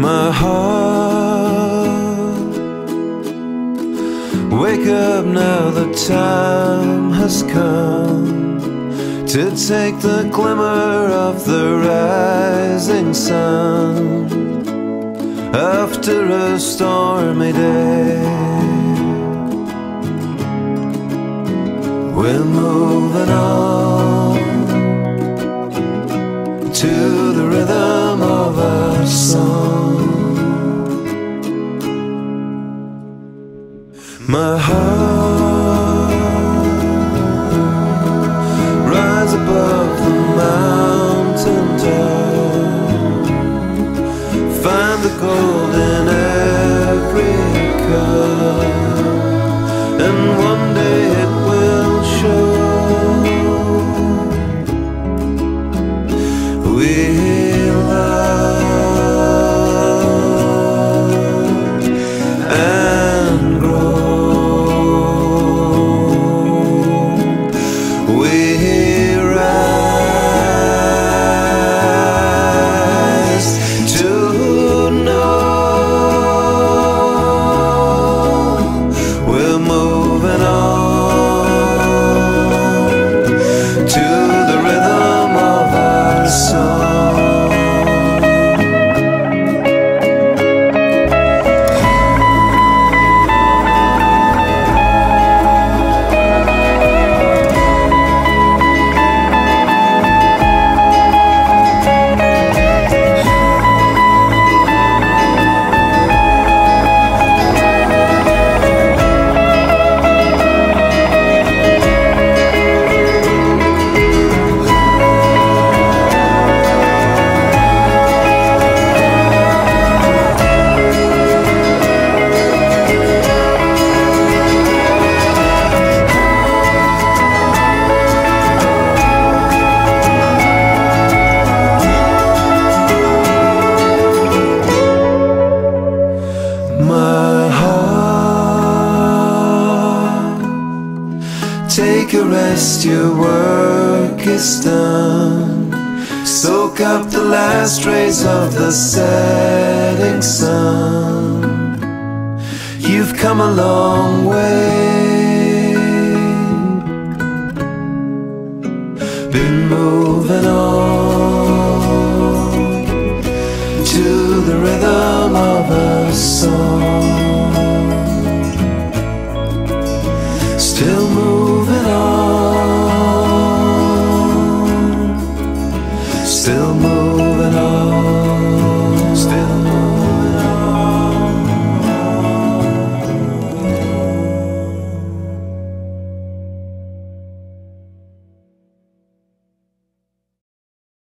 my heart. Wake up now, the time has come to take the glimmer of the rising sun after a stormy day. We're moving on to Find the gold in cup, and one day Take a rest, your work is done. Soak up the last rays of the setting sun. You've come a long way. Been moving on Still moving on, still moving on.